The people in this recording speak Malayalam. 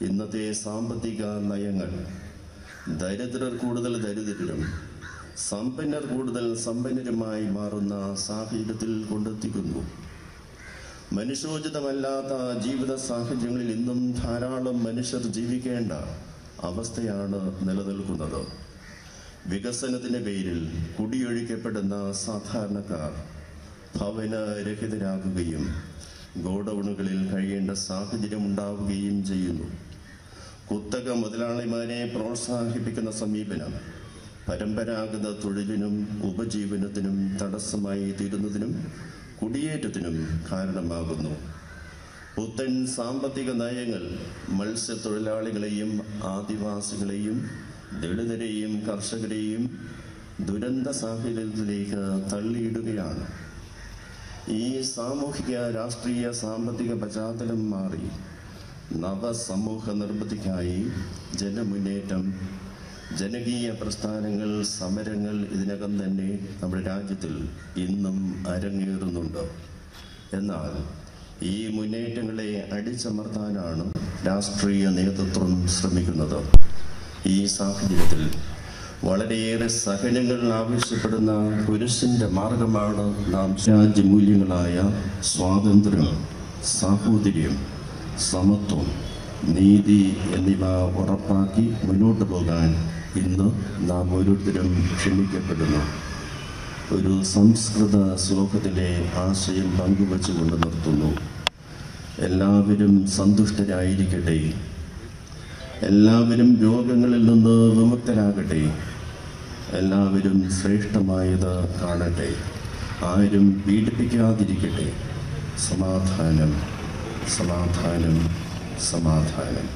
ഇന്നത്തെ സാമ്പത്തിക നയങ്ങൾ. ദരിദ്രർ കൂടുതൽ ദരിദ്രരും. സമ്പന്നർ കൂടുതൽ സമ്പന്നരുമായി മാറുന്ന സാഹചര്യത്തിൽ കൊണ്ടെത്തിക്കുന്നു. മനുഷ്യോചിതമല്ലാത്ത ജീവിത സാഹചര്യങ്ങളിൽ ഇന്നും ധാരാളം മനുഷ്യർ ജീവിക്കേണ്ട അവസ്ഥയാണ് നിലനിൽക്കുന്നത്. വികസനത്തിന്റെ പേരിൽ കുടിയൊഴിക്കപ്പെടുന്ന സാധാരണക്കാർ ഭവനരഹിതരാകുകയും ഗോഡൌണുകളിൽ കഴിയേണ്ട സാഹചര്യം ഉണ്ടാവുകയും ചെയ്യുന്നു. കുത്തക മുതലാളിമാരെ പ്രോത്സാഹിപ്പിക്കുന്ന സമീപനം പരമ്പരാഗത തൊഴിലിനും ഉപജീവനത്തിനും തടസ്സമായി തീരുന്നതിനും കുടിയേറ്റത്തിനും കാരണമാകുന്നു. പുത്തൻ സാമ്പത്തിക നയങ്ങൾ മത്സ്യത്തൊഴിലാളികളെയും ആദിവാസികളെയും ദളിതരെയും കർഷകരെയും ദുരന്ത സാഹചര്യത്തിലേക്ക് തള്ളിയിടുകയാണ്. ഈ സാമൂഹിക രാഷ്ട്രീയ സാമ്പത്തിക പശ്ചാത്തലം മാറി. നവസമൂഹ നിർമ്മിതിക്കായി ജനമുന്നേറ്റം ജനകീയ പ്രസ്ഥാനങ്ങൾ സമരങ്ങൾ ഇതിനകം തന്നെ നമ്മുടെ രാജ്യത്തിൽ ഇന്നും അരങ്ങേറുന്നുണ്ട്. എന്നാൽ ഈ മുന്നേറ്റങ്ങളെ അടിച്ചമർത്താനാണ് രാഷ്ട്രീയ നേതൃത്വം ശ്രമിക്കുന്നത്. ഈ സാഹചര്യത്തിൽ വളരെയേറെ സഹനങ്ങൾ ആവശ്യപ്പെടുന്ന പുരുഷന്റെ മാർഗമാണ് നാം രാജ്യമൂല്യങ്ങളായ സ്വാതന്ത്ര്യം സാഹോദര്യം സമത്വം നീതി എന്നിവ ഉറപ്പാക്കി മുന്നോട്ട് പോകാൻ ഇന്ന് നാം ഓരോരുത്തരും ക്ഷണിക്കപ്പെടുന്നു ഒരു സംസ്കൃത ശ്ലോകത്തിലെ ആശയം പങ്കുവച്ചുകൊണ്ട് നിർത്തുന്നു. എല്ലാവരും സന്തുഷ്ടരായിരിക്കട്ടെ. എല്ലാവരും രോഗങ്ങളിൽ നിന്ന് വിമുക്തരാകട്ടെ. എല്ലാവരും ശ്രേഷ്ഠമായത് കാണട്ടെ. ആരും പീഡിപ്പിക്കാതിരിക്കട്ടെ. സമാധാനം സമാധാനം സമാധാനം.